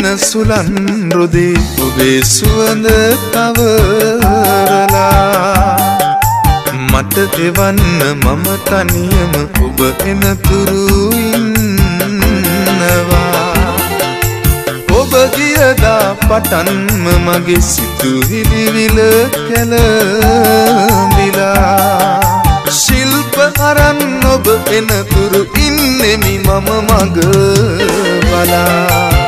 සුලන් රොදේ ඔබේ සුවඳ තවරලා මට එවන්න මම තනියම ඔබ එනතුරු ඉන්නවා ඔබ ගියදා පටන්ම මගේ සිතුවිලිවිල කැලඹිලා ශිල්ප අරන් ඔබ එනතුරු ඉන්නෙමි මම මග බලා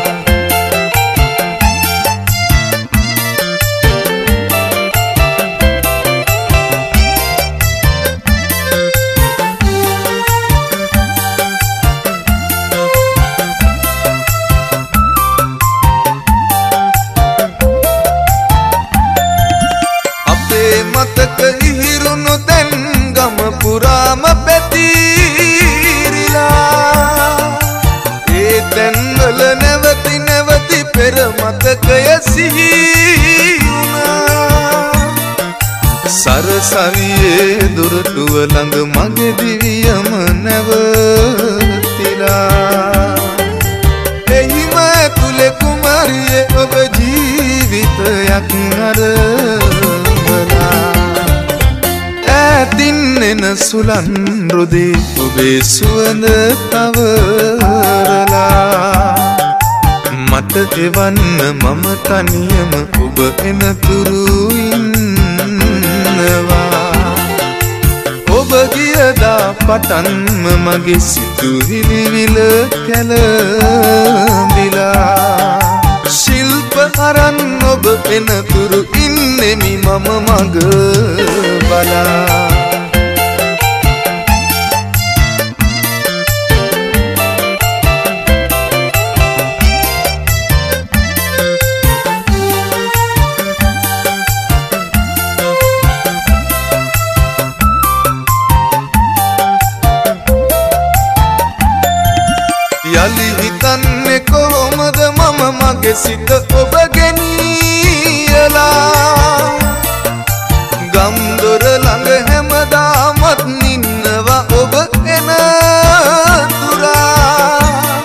පෙර මතකය සිහිුණා සරසවියේ දුරටුව ළඟ මගේ දිවියම නැවතිලා. එහිම ඇතුලෙ කුමරිය ඔබ ජීවිතයක් අරබලා ඈතින් එන සුලන් රොදේ ඔබේ සුවඳ තවරලා. මට එවන්න මම තනියම ඔබ එනතුරු ඉන්නවා. ඔබ ගියදා පටන්ම මගේ සිතුවිලිවිල කැලඹිලා ශිල්ප අරන් ඔබ එනතුරු ඉන්නෙමි මම මග බලා. යළි හිතන්නේ කොහොමද මම මගේ සිත ඔබ ගෙනියලා? ගම්දොර ළඟ හැමදාමත් නින්නවා ඔබ එන තුරා.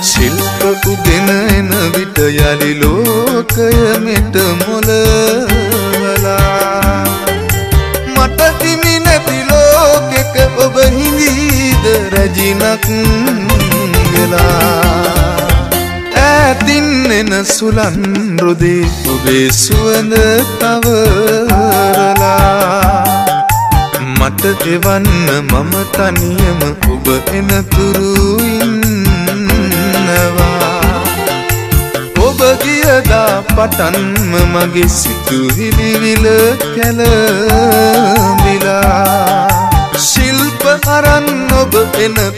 ශිල්ප උගෙන එන විට යළි ලෝකය මෙට මොලවලා මට හිමි නැති ලෝකෙක ඔබ හිඳීද රැජිනක්? වෙලා. ඈතින් එන සුලන් රොදේ ඔබේ සුවඳ තවරලා. මට එවන්න මම තනියම ඔබ එනතුරු ඉන්නවා. ඔබ ගියදා පටන්ම මගේ සිතුවිලිවිල කැලඹිලා ශිල්ප අරන් ඔබ එනතුරු